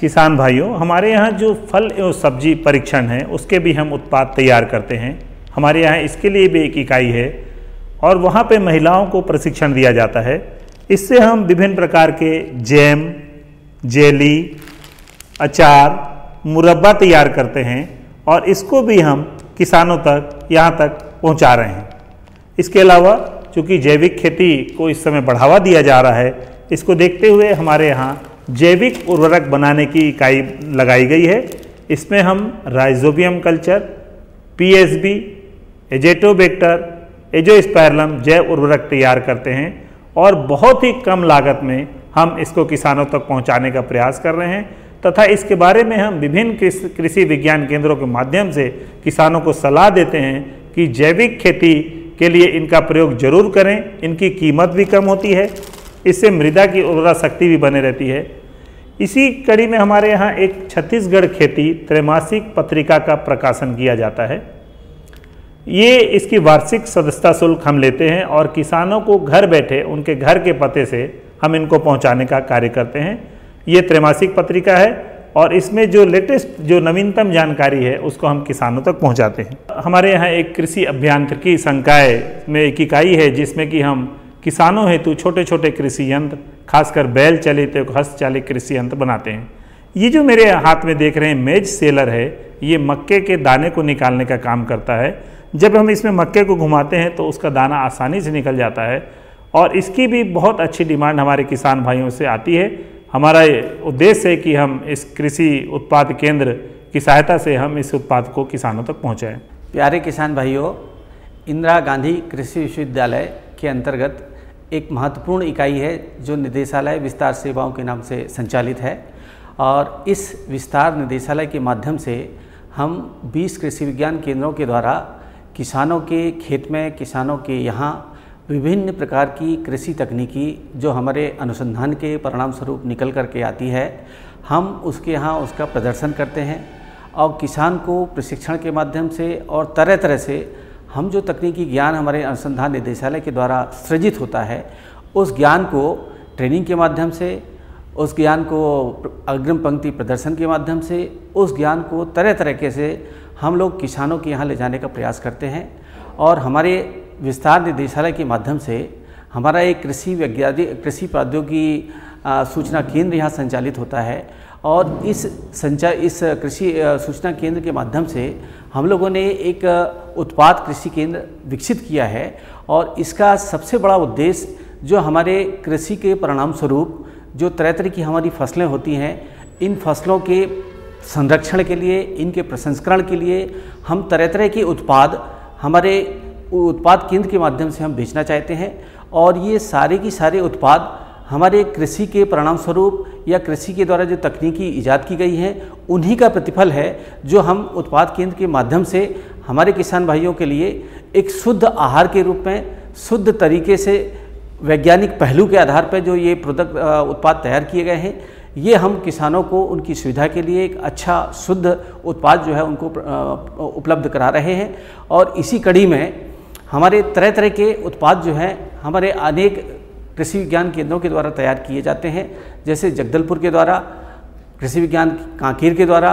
किसान भाइयों, हमारे यहाँ जो फल एवं सब्ज़ी परीक्षण है, उसके भी हम उत्पाद तैयार करते हैं। हमारे यहाँ इसके लिए भी एक इकाई है और वहाँ पे महिलाओं को प्रशिक्षण दिया जाता है। इससे हम विभिन्न प्रकार के जैम, जेली, अचार, मुरब्बा तैयार करते हैं और इसको भी हम किसानों तक, यहाँ तक पहुँचा रहे हैं। इसके अलावा, चूँकि जैविक खेती को इस समय बढ़ावा दिया जा रहा है, इसको देखते हुए हमारे यहाँ जैविक उर्वरक बनाने की इकाई लगाई गई है। इसमें हम rhizobium culture PSB azotobacter azospirillum जैव उर्वरक तैयार करते हैं और बहुत ही कम लागत में हम इसको किसानों तक पहुँचाने का प्रयास कर रहे हैं तथा इसके बारे में हम विभिन्न कृषि विज्ञान केंद्रों के माध्यम से किसानों को सलाह देते हैं कि जैविक खेती के लिए इनका प्रयोग ज़रूर करें। इनकी कीमत भी कम होती है इससे मृदा की उर्वरा शक्ति भी बने रहती है। इसी कड़ी में हमारे यहाँ एक छत्तीसगढ़ खेती त्रैमासिक पत्रिका का प्रकाशन किया जाता है। ये इसकी वार्षिक सदस्यता शुल्क हम लेते हैं और किसानों को घर बैठे उनके घर के पते से हम इनको पहुँचाने का कार्य करते हैं। ये त्रैमासिक पत्रिका है और इसमें जो लेटेस्ट, जो नवीनतम जानकारी है, उसको हम किसानों तक पहुंचाते हैं। हमारे यहाँ एक कृषि अभियांत्रिकी संकाय में एक इकाई है, जिसमें कि हम किसानों हेतु छोटे छोटे कृषि यंत्र, खासकर बैल चलित हस्त चालित कृषि यंत्र बनाते हैं। ये जो मेरे हाथ में देख रहे हैं मेज सेलर है, ये मक्के के दाने को निकालने का काम करता है। जब हम इसमें मक्के को घुमाते हैं तो उसका दाना आसानी से निकल जाता है और इसकी भी बहुत अच्छी डिमांड हमारे किसान भाइयों से आती है। हमारा उद्देश्य है कि हम इस कृषि उत्पाद केंद्र की सहायता से हम इस उत्पाद को किसानों तक पहुँचाएँ। प्यारे किसान भाइयों, इंदिरा गांधी कृषि विश्वविद्यालय के अंतर्गत एक महत्वपूर्ण इकाई है, जो निदेशालय विस्तार सेवाओं के नाम से संचालित है। और इस विस्तार निदेशालय के माध्यम से हम 20 कृषि विज्ञान केंद्रों के द्वारा किसानों के खेत में, किसानों के यहाँ विभिन्न प्रकार की कृषि तकनीकी, जो हमारे अनुसंधान के परिणाम स्वरूप निकल कर के आती है, हम उसके यहाँ उसका प्रदर्शन करते हैं। और किसान को प्रशिक्षण के माध्यम से और तरह तरह से हम जो तकनीकी ज्ञान हमारे अनुसंधान निदेशालय के द्वारा सृजित होता है, उस ज्ञान को ट्रेनिंग के माध्यम से, उस ज्ञान को अग्रिम पंक्ति प्रदर्शन के माध्यम से, उस ज्ञान को तरह तरीके से हम लोग किसानों के यहाँ ले जाने का प्रयास करते हैं। और हमारे विस्तार निदेशालय के माध्यम से हमारा एक कृषि वैज्ञानिक कृषि प्रौद्योगिकी सूचना केंद्र यहाँ संचालित होता है। और इस संचार, इस कृषि सूचना केंद्र के माध्यम से हम लोगों ने एक उत्पाद कृषि केंद्र विकसित किया है और इसका सबसे बड़ा उद्देश्य जो हमारे कृषि के परिणाम स्वरूप जो तरह तरह की हमारी फ़सलें होती हैं, इन फ़सलों के संरक्षण के लिए, इनके प्रसंस्करण के लिए हम तरह तरह के उत्पाद हमारे उत्पाद केंद्र के माध्यम से हम बेचना चाहते हैं और ये सारे की सारे उत्पाद हमारे कृषि के परिणाम स्वरूप या कृषि के द्वारा जो तकनीकी ईजाद की गई है, उन्हीं का प्रतिफल है जो हम उत्पाद केंद्र के माध्यम से हमारे किसान भाइयों के लिए एक शुद्ध आहार के रूप में, शुद्ध तरीके से वैज्ञानिक पहलू के आधार पर जो ये प्रोडक्ट उत्पाद तैयार किए गए हैं, ये हम किसानों को उनकी सुविधा के लिए एक अच्छा शुद्ध उत्पाद जो है उनको उपलब्ध करा रहे हैं। और इसी कड़ी में हमारे तरह तरह के उत्पाद जो हैं, हमारे अनेक कृषि विज्ञान केंद्रों के द्वारा तैयार किए जाते हैं, जैसे जगदलपुर के द्वारा, कृषि विज्ञान कांकेर के द्वारा,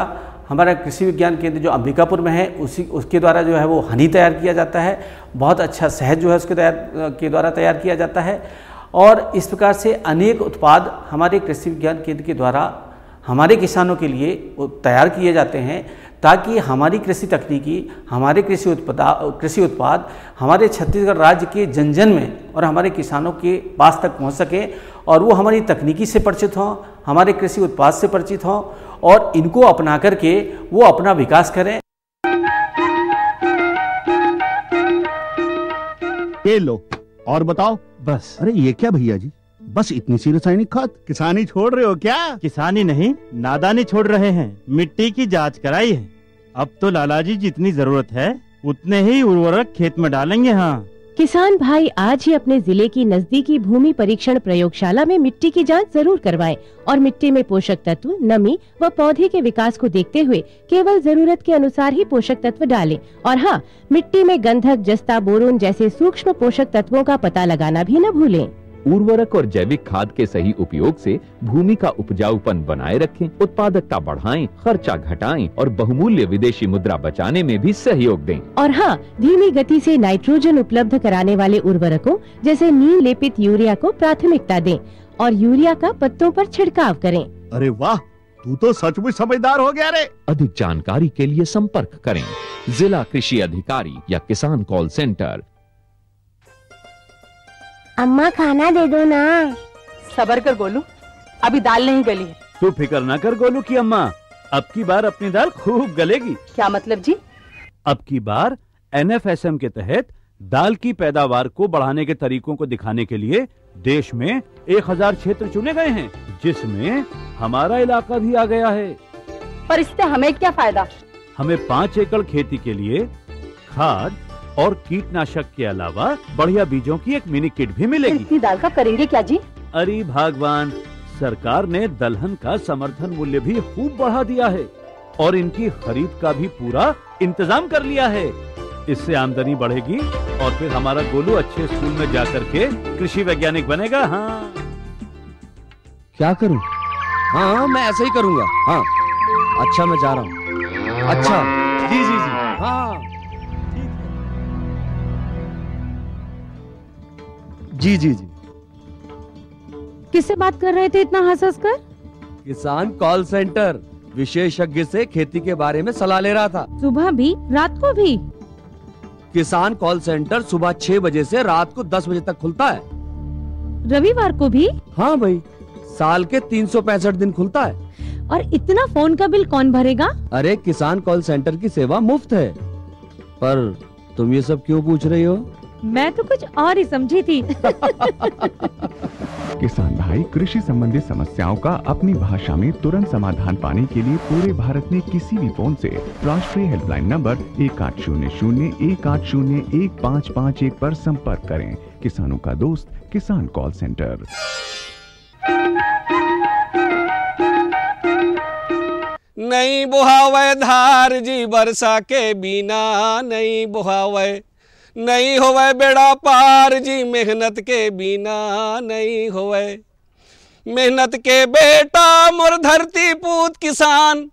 हमारा कृषि विज्ञान केंद्र जो अंबिकापुर में है, उसी, उसके द्वारा जो है वो हनी तैयार किया जाता है, बहुत अच्छा शहद जो है उसके तैयार, के द्वारा तैयार किया जाता है, और इस प्रकार से अनेक उत्पाद हमारे कृषि विज्ञान केंद्र के द्वारा हमारे किसानों के लिए तैयार किए जाते हैं ताकि हमारी कृषि तकनीकी हमारे कृषि उत्पाद कृषि उत्पाद हमारे छत्तीसगढ़ राज्य के जन जन में और हमारे किसानों के पास तक पहुँच सके और वो हमारी तकनीकी से परिचित हों हमारे कृषि उत्पाद से परिचित हों और इनको अपना करके वो अपना विकास करें। ये लो और बताओ। बस। अरे ये क्या भैया जी? बस इतनी सी रासायनिक खाद। किसानी छोड़ रहे हो क्या? किसानी नहीं नादानी छोड़ रहे हैं। मिट्टी की जाँच कराई है। अब तो लाला जी जितनी ज़रूरत है उतने ही उर्वरक खेत में डालेंगे हाँ। किसान भाई आज ही अपने ज़िले की नजदीकी भूमि परीक्षण प्रयोगशाला में मिट्टी की जाँच ज़रूर करवाएँ और मिट्टी में पोषक तत्व नमी व पौधे के विकास को देखते हुए केवल ज़रूरत के अनुसार ही पोषक तत्व डालें। और हाँ मिट्टी में गंधक जस्ता बोरोन जैसे सूक्ष्म पोषक तत्वों का पता लगाना भी न भूलें। उर्वरक और जैविक खाद के सही उपयोग से भूमि का उपजाऊपन बनाए रखें उत्पादकता बढ़ाएँ, खर्चा घटाएँ और बहुमूल्य विदेशी मुद्रा बचाने में भी सहयोग दें। और हाँ धीमी गति से नाइट्रोजन उपलब्ध कराने वाले उर्वरकों जैसे नील लेपित यूरिया को प्राथमिकता दें और यूरिया का पत्तों पर छिड़काव करें। अरे वाह तू तो सचमुच समझदार हो गया रे। अधिक जानकारी के लिए संपर्क करें। जिला कृषि अधिकारी या किसान कॉल सेंटर। अम्मा खाना दे दो ना। सबर कर गोलू। अभी दाल नहीं गली है। तू फ़िक्र ना कर गोलू की अम्मा। अब की बार अपनी दाल खूब गलेगी। क्या मतलब जी? अब की बार एनएफएसएम के तहत दाल की पैदावार को बढ़ाने के तरीकों को दिखाने के लिए देश में 1000 क्षेत्र चुने गए हैं जिसमें हमारा इलाका भी आ गया है। पर इससे हमें क्या फ़ायदा? हमें पाँच एकड़ खेती के लिए खाद और कीटनाशक के अलावा बढ़िया बीजों की एक मिनी किट भी मिलेगी। इतनी दाल का करेंगे क्या जी? अरे भगवान सरकार ने दलहन का समर्थन मूल्य भी खूब बढ़ा दिया है और इनकी खरीद का भी पूरा इंतज़ाम कर लिया है। इससे आमदनी बढ़ेगी और फिर हमारा गोलू अच्छे स्कूल में जा करके कृषि वैज्ञानिक बनेगा हाँ। क्या करूँ? हाँ हाँ मैं ऐसा ही करूँगा। हाँ। अच्छा मैं जा रहा हूँ। अच्छा। जी जी जी। किससे बात कर रहे थे इतना हंस हंस कर किसान कॉल सेंटर। विशेषज्ञ से खेती के बारे में सलाह ले रहा था। सुबह भी रात को भी? किसान कॉल सेंटर सुबह छह बजे से रात को दस बजे तक खुलता है। रविवार को भी? हाँ भाई साल के तीन सौ पैंसठ दिन खुलता है। और इतना फ़ोन का बिल कौन भरेगा? अरे किसान कॉल सेंटर की सेवा मुफ़्त है। पर तुम ये सब क्यों पूछ रही हो? मैं तो कुछ और ही समझी थी। किसान भाई कृषि संबंधी समस्याओं का अपनी भाषा में तुरंत समाधान पाने के लिए पूरे भारत में किसी भी फ़ोन से राष्ट्रीय हेल्पलाइन नंबर एक आठ शून्य शून्य एक आठ शून्य एक पाँच पाँच एक पर संपर्क करें। किसानों का दोस्त किसान कॉल सेंटर। नहीं बुहावे धार जी बरसा के बिना नहीं बुहावे नहीं होवे बेड़ा पार जी मेहनत के बिना नहीं होवे। मेहनत के बेटा मोर धरती पूत किसान।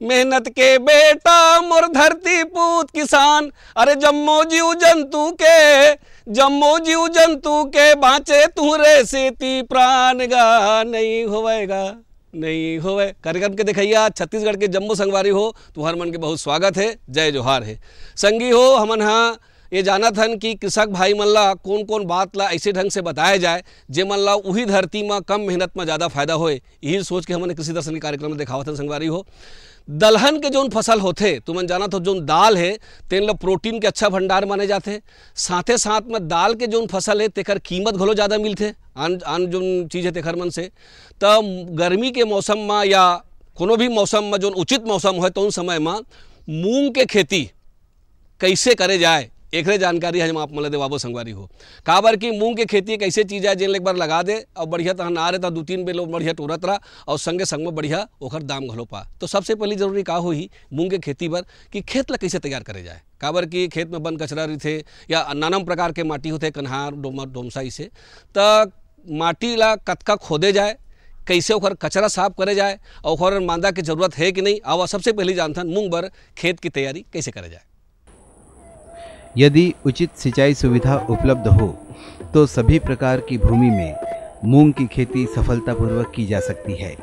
मेहनत के बेटा मोर धरती पूत किसान। अरे जम्मो जीव जंतु के, जम्मो जीव जंतु के बाँचे तुहरे सेती प्राण गा। नहीं होवेगा, नहीं होवे। कार्यक्रम के देखैया, छत्तीसगढ़ के जम्मू संगवारी हो तुम्हार मन के बहुत स्वागत है, जय जोहार है। संगी हो, हमन हाँ ये जाना हन कि कृषक भाई मन ला कौन कौन बात ला ऐसे ढंग से बताया जाए, जे मन ला उही धरती में कम मेहनत में ज़्यादा फ़ायदा होए। यही सोच के हमने कृषि दर्शन कार्यक्रम में दिखावत संगवारी हो। दलहन के जोन फ़सल होथे तुमन जाना हो जोन दाल है, तेन ला प्रोटीन के अच्छा भंडार माने जाते साथे साथ में दाल के जोन फ़सल है, तेकर कीमत घलो ज़्यादा मिलते आन आन जोन चीज़ है तेकर मन से। तो गर्मी के मौसम में या कोनो भी मौसम में जो उचित मौसम हो तो उन समय में मूंग के खेती कैसे करे जाए एक जानकारी है, हम आप मतलब देवाबो संगवारी हो। काबर की मूंग के खेती एक ऐसे चीज़ है जिन एक बार लगा दे, और बढ़िया तहन ना रहे तो दू तीन बेलो बढ़िया टूरत रहा और संगे संग में बढ़िया ओकर दाम घलो पा। तो सबसे पहली ज़रूरी का हो ही, मूंग के खेती पर, कि खेत ला कैसे तैयार करे जाए। काबर की खेत में बन कचरा रही थे या नानम प्रकार के माटी होते, कन्हार, डोमा डोमसा से तो माटी ला कतका खोदे जाए, कैसे ओकर कचरा साफ़ करे जाए, और ओकर मांदा के ज़रूरत है कि नहीं, आवा सबसे पहले जानथन मूंग बर खेत की तैयारी कैसे करे जाए। यदि उचित सिंचाई सुविधा उपलब्ध हो तो सभी प्रकार की भूमि में मूंग की खेती सफलतापूर्वक की जा सकती है।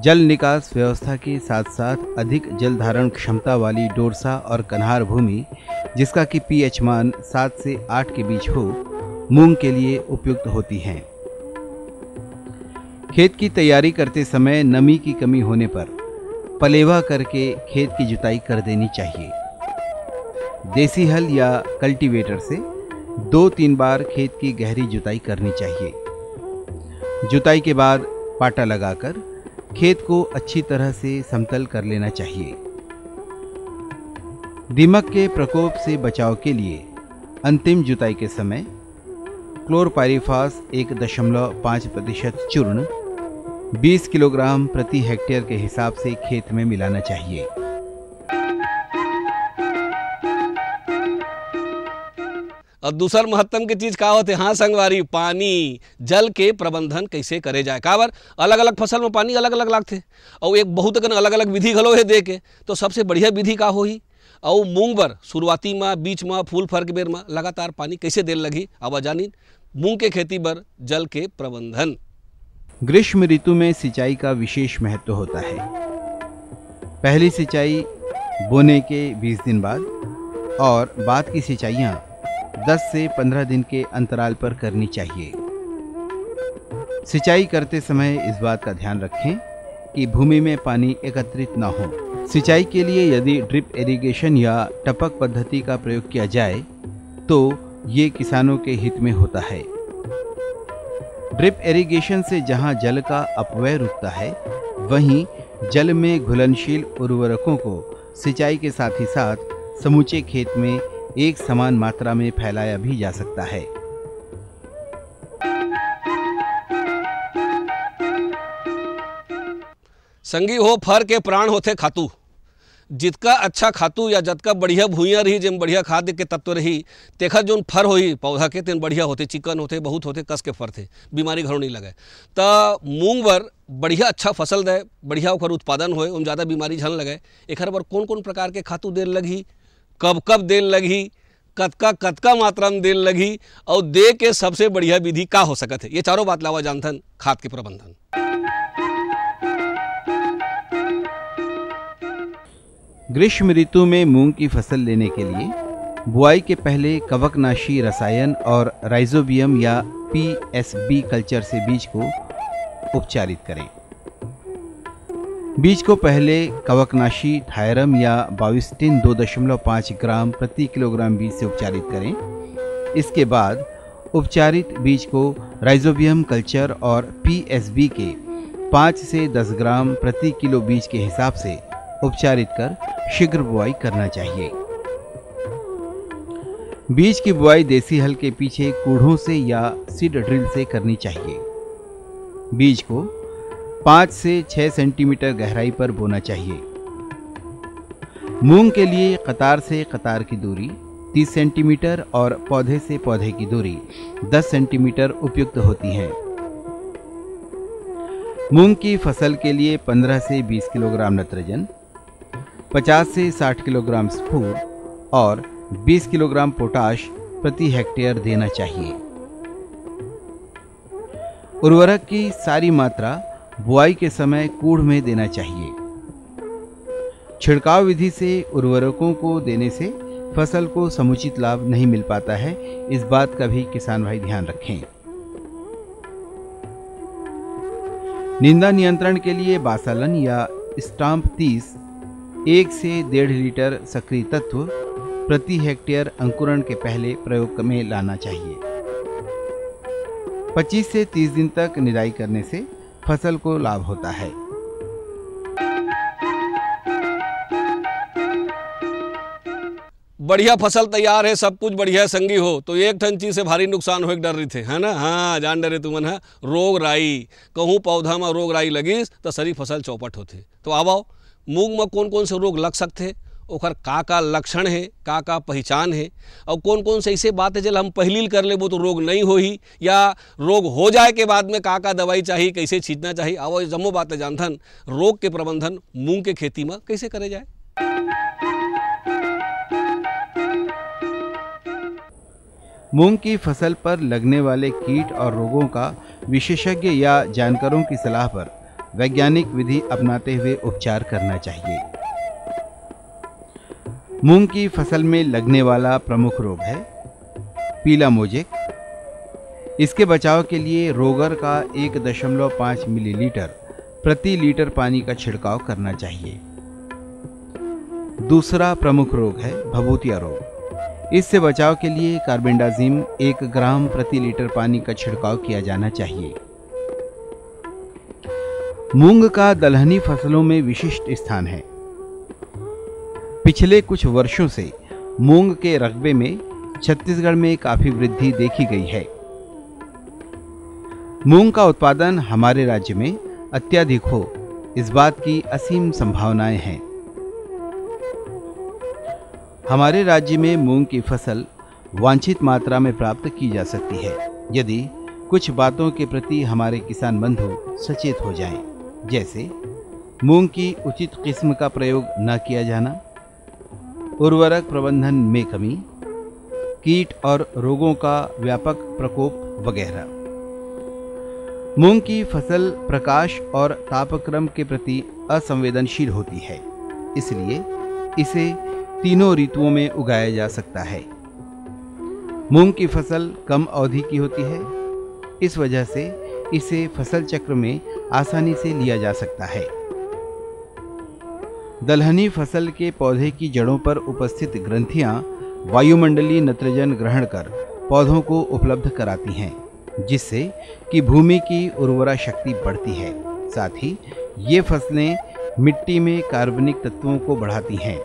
जल निकास व्यवस्था के साथ साथ अधिक जल धारण क्षमता वाली डोरसा और कन्हार भूमि, जिसका कि पीएच मान सात से आठ के बीच हो, मूंग के लिए उपयुक्त होती हैं। खेत की तैयारी करते समय नमी की कमी होने पर पलेवा करके खेत की जुताई कर देनी चाहिए। देसी हल या कल्टीवेटर से दो तीन बार खेत की गहरी जुताई करनी चाहिए। जुताई के बाद पाटा लगाकर खेत को अच्छी तरह से समतल कर लेना चाहिए। दीमक के प्रकोप से बचाव के लिए अंतिम जुताई के समय क्लोरपायरिफास एक दशमलव पाँच प्रतिशत चूर्ण 20 किलोग्राम प्रति हेक्टेयर के हिसाब से खेत में मिलाना चाहिए। और दूसर महत्तम की चीज़ का होते हाँ? संगवारी, पानी, जल के प्रबंधन कैसे करे जाए? काबर अलग अलग फ़सल में पानी अलग अलग लागते। और एक बहुत अकन अलग अलग विधि घलो है दे के तो सबसे बढ़िया विधि का होही? और मूंग बर, शुरुआती में बीच में फूल फर के बेर में लगातार पानी कैसे देर लगी? अब जानी मूंग के खेती बर, जल के प्रबंधन। ग्रीष्म ऋतु में सिंचाई का विशेष महत्व होता है। पहली सिंचाई बोने के 20 दिन बाद और बाद की सिंचाइयाँ 10 से 15 दिन के अंतराल पर करनी चाहिए। सिंचाई करते समय इस बात का ध्यान रखें कि भूमि में पानी एकत्रित न हो। सिंचाई के लिए यदि ड्रिप इरिगेशन या टपक पद्धति का प्रयोग किया जाए तो ये किसानों के हित में होता है। ड्रिप इरिगेशन से जहाँ जल का अपव्यय रुकता है, वहीं जल में घुलनशील उर्वरकों को सिंचाई के साथ ही साथ समूचे खेत में एक समान मात्रा में फैलाया भी जा सकता है। संगी हो, फर के प्राण होते खातू। जितका अच्छा खातू या जतका बढ़िया भूइया रही जिन बढ़िया खाद्य के तत्व रही, तेखर जोन फर होई, पौधा के तेन बढ़िया होते चिकन होते बहुत होते कस के फर थे, बीमारी घरों नहीं लगे। तो मूंग बर बढ़िया अच्छा फ़सल दे, बढ़िया उत्पादन होए उन ज़्यादा बीमारी झन लगे। एक बर कौन कौन प्रकार के खातू देर लगी कब कब देर लगी, कतका कतका मात्रा में देर लगी, और दे के सबसे बढ़िया विधि का हो सकत है? ये चारों बात लावा जानथन, खाद के प्रबंधन। ग्रीष्म ऋतु में मूंग की फ़सल लेने के लिए बुआई के पहले कवकनाशी रसायन और राइजोबियम या पीएसबी कल्चर से बीज को उपचारित करें। बीज को पहले कवकनाशी थायरम या बाविस्टिन 2.5 ग्राम प्रति किलोग्राम बीज से उपचारित करें। इसके बाद उपचारित बीज को राइजोबियम कल्चर और पीएसबी के 5 से 10 ग्राम प्रति किलो बीज के हिसाब से उपचारित कर शीघ्र बुआई करना चाहिए। बीज की बुआई देसी हल के पीछे कूढ़ों से या सीड ड्रिल से करनी चाहिए। बीज को पाँच से छः सेंटीमीटर गहराई पर बोना चाहिए। मूंग के लिए कतार से कतार की दूरी 30 सेंटीमीटर और पौधे से पौधे की दूरी 10 सेंटीमीटर उपयुक्त होती है। मूंग की फ़सल के लिए 15 से 20 किलोग्राम नत्रजन 50 से 60 किलोग्राम स्फूर और 20 किलोग्राम पोटाश प्रति हेक्टेयर देना चाहिए। उर्वरक की सारी मात्रा बुआई के समय कूढ़ में देना चाहिए। छिड़काव विधि से उर्वरकों को देने से फ़सल को समुचित लाभ नहीं मिल पाता है, इस बात का भी किसान भाई ध्यान रखें। निंदा नियंत्रण के लिए बासालन या स्टाम्प तीस, एक से डेढ़ लीटर सक्रिय तत्व प्रति हेक्टेयर अंकुरण के पहले प्रयोग में लाना चाहिए। 25 से 30 दिन तक निराई करने से फ़सल को लाभ होता है। बढ़िया फ़सल तैयार है, सब कुछ बढ़िया संगी हो तो एक ठन चीज़ से भारी नुकसान हो डर रही थे, है ना? हाँ जान डरे तुमन है। रोग राई, कहूँ पौधा में रोग राई लगिस तो सारी फ़सल चौपट होते तो आवाओ, मूंग में कौन कौन से रोग लग सकते ओकर का का लक्षण है का का पहचान है, और कौन कौन से ऐसे बात है जल हम पहलील कर ले, वो तो रोग नहीं हो ही, या रोग हो जाए के बाद में का का दवाई चाहिए, कैसे छींचना चाहिए आवो जम्मो बात है जानथन, रोग के प्रबंधन मूंग के खेती में कैसे करे जाए? मूंग की फ़सल पर लगने वाले कीट और रोगों का विशेषज्ञ या जानकारों की सलाह पर वैज्ञानिक विधि अपनाते हुए उपचार करना चाहिए। मूंग की फ़सल में लगने वाला प्रमुख रोग है पीला मोजेक इसके बचाव के लिए रोगर का एक दशमलव पाँच मिलीलीटर प्रति लीटर पानी का छिड़काव करना चाहिए। दूसरा प्रमुख रोग है भभूतिया रोग। इससे बचाव के लिए कार्बेंडाजिम एक ग्राम प्रति लीटर पानी का छिड़काव किया जाना चाहिए। मूंग का दलहनी फ़सलों में विशिष्ट स्थान है। पिछले कुछ वर्षों से मूंग के रकबे में छत्तीसगढ़ में काफ़ी वृद्धि देखी गई है। मूंग का उत्पादन हमारे राज्य में अत्यधिक हो इस बात की असीम संभावनाएँ हैं। हमारे राज्य में मूंग की फ़सल वांछित मात्रा में प्राप्त की जा सकती है यदि कुछ बातों के प्रति हमारे किसान बंधु सचेत हो जाएँ, जैसे मूंग की उचित किस्म का प्रयोग न किया जाना उर्वरक प्रबंधन में कमी, कीट और रोगों का व्यापक प्रकोप वगैरह। मूंग की फ़सल प्रकाश और तापक्रम के प्रति असंवेदनशील होती है, इसलिए इसे तीनों ऋतुओं में उगाया जा सकता है। मूंग की फ़सल कम अवधि की होती है, इस वजह से इसे फ़सल चक्र में आसानी से लिया जा सकता है। दलहनी फ़सल के पौधे की जड़ों पर उपस्थित ग्रंथियाँ वायुमंडलीय नत्रजन ग्रहण कर पौधों को उपलब्ध कराती हैं, जिससे कि भूमि की उर्वरा शक्ति बढ़ती है। साथ ही ये फ़सलें मिट्टी में कार्बनिक तत्वों को बढ़ाती हैं।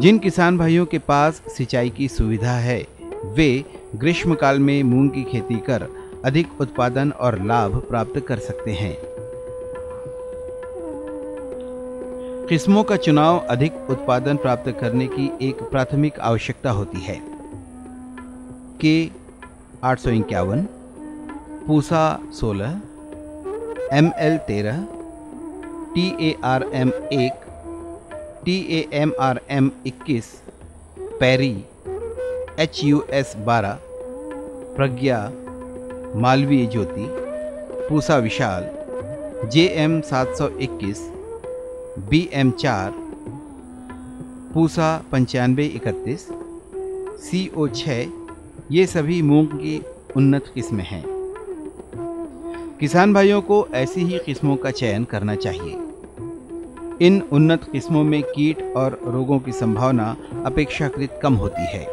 जिन किसान भाइयों के पास सिंचाई की सुविधा है, वे ग्रीष्मकाल में मूंग की खेती कर अधिक उत्पादन और लाभ प्राप्त कर सकते हैं। किस्मों का चुनाव अधिक उत्पादन प्राप्त करने की एक प्राथमिक आवश्यकता होती है। के आठ सौ इक्यावन, पूसा सोलह एम एल तेरह टी ए आर एम एक T A M R M इक्कीस, पैरी एच यू एस बारह, प्रज्ञा, मालवीय ज्योति, पूसा विशाल जे एम सात सौ इक्कीस बी एम चार, पूसा पंचानवे इकतीस सी ओ छः ये सभी मूंग की उन्नत किस्में हैं। किसान भाइयों को ऐसी ही किस्मों का चयन करना चाहिए। इन उन्नत किस्मों में कीट और रोगों की संभावना अपेक्षाकृत कम होती है।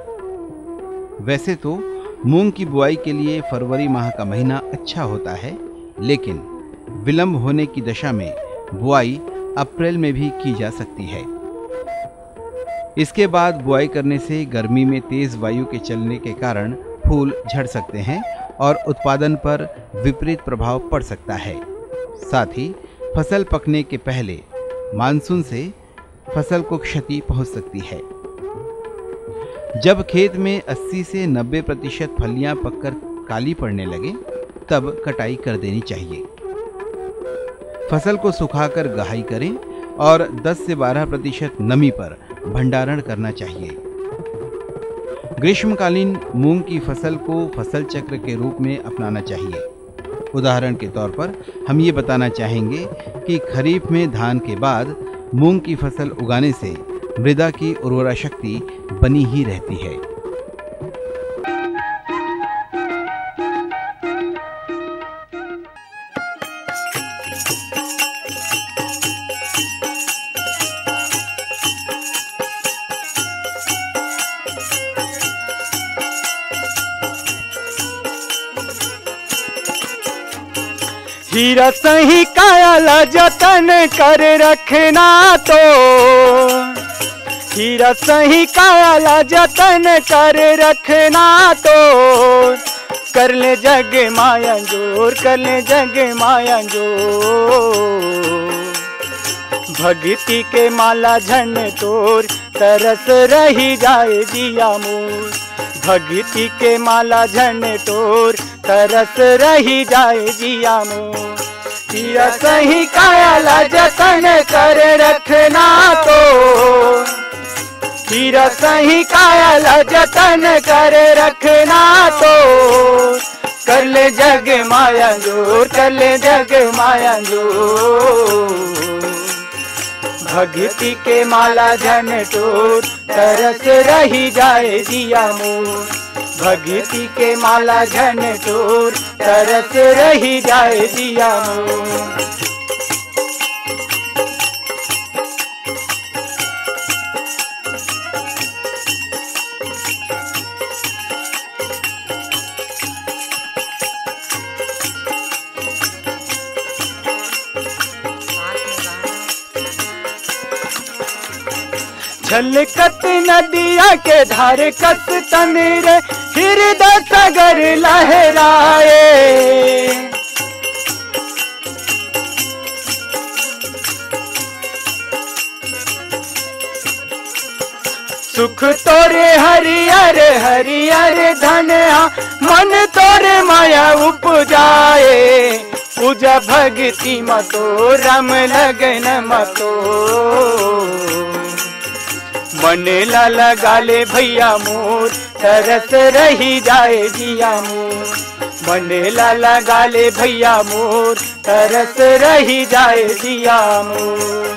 वैसे तो मूंग की बुआई के लिए फरवरी माह का महीना अच्छा होता है, लेकिन विलंब होने की दशा में बुआई अप्रैल में भी की जा सकती है। इसके बाद बुआई करने से गर्मी में तेज वायु के चलने के कारण फूल झड़ सकते हैं और उत्पादन पर विपरीत प्रभाव पड़ सकता है। साथ ही फ़सल पकने के पहले मानसून से फ़सल को क्षति पहुँच सकती है। जब खेत में 80 से 90 प्रतिशत फलियाँ पककर काली पड़ने लगे, तब कटाई कर देनी चाहिए। फ़सल को सुखाकर गहाई करें और 10 से 12 प्रतिशत नमी पर भंडारण करना चाहिए। ग्रीष्मकालीन मूंग की फ़सल को फ़सल चक्र के रूप में अपनाना चाहिए। उदाहरण के तौर पर हम ये बताना चाहेंगे कि खरीफ में धान के बाद मूंग की फ़सल उगाने से मृदा की उर्वरा शक्ति बनी ही रहती है। हीरा सही काया जतन कर रखना तो। हीरा सही काया जतन कर रखना तो। कर ले जग माया ज़ोर, कर ले जग माया ज़ोर। भक्ति के माला झन तोर, तरस रही जाए दिया मोर। भक्ति के माला झन तोर तरस रही जाए जिया मोर जिया सही काया जतन कर रखना तो। हीरा सही काया जतन कर रखना तो। कर ले जग माया ज़ोर, कर ले जग माया ज़ोर। भक्ति के माला जन टोर तरस रही जाए दिया मोर भक्ति के माला झन टोर तरस रही जाए दिया छलकत नदिया के धार कस तनिर हृदय सगर लहराए। सुख तोरे हरियर हरियर धनहा मन तोरे माया उपजाए। पूजा भक्ति मतो, रम लगन मतो। मने ला गाले भैया मोर, तरस रही जाए जिया मोर। मन ला गाले भैया मोर, तरस रही जाए जिया मोर।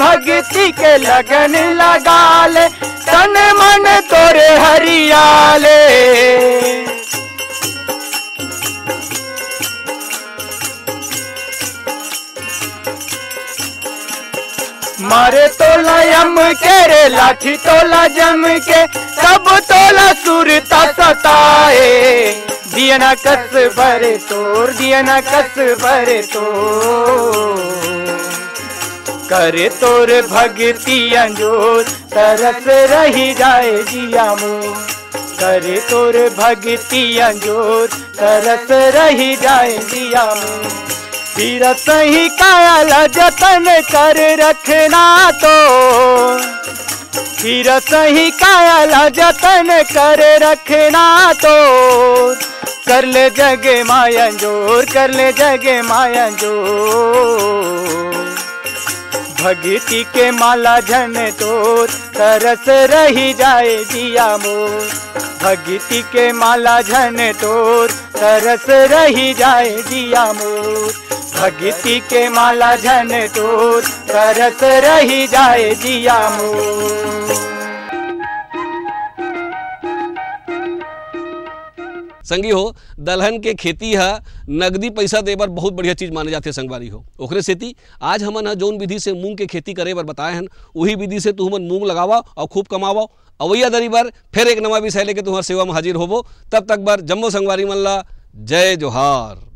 भक्ति के लगन लगा तन मन तोरे हरियाले। मारे तोला यम के रे, लाठी तोला जम के सब तोला सुरता सताए। दिया ना कस भरे तोर, दिया ना कस भरे तोर। करे तोर भक्ति अंजोर तरस रही जाए जिया मोर। करे तोर भक्ति अंजोर तरस रही जाए जिया मोर। फिर सही काया जतन कर रखना तो। फिर सही काया जतन कर रखना तो। कर ले जगे माया ज़ोर कर ले जगे माया ज़ोर भगती के माला झन तोर तरस रही जाए जिया मोर। भगती के माला झन तोर तरस रही जाए जिया मोर। भगती के माला झन तोर तरस रही जाए जिया मोर। संगी हो, दलहन के खेती है नगदी पैसा दे बर बहुत बढ़िया चीज़ माने जाते संगवारी हो। ओकरे सेती आज हमन ह जौन विधि से मूंग के खेती करे बर बताए हन वही विधि से तू हमन मूंग लगावा और खूब कमावा। अवैया दरी बर फिर एक नवा विषय लेके तुम्हार सेवा में हाजिर होबो। तब तक बर जम्मो संगवारी मल्ला जय जोहार।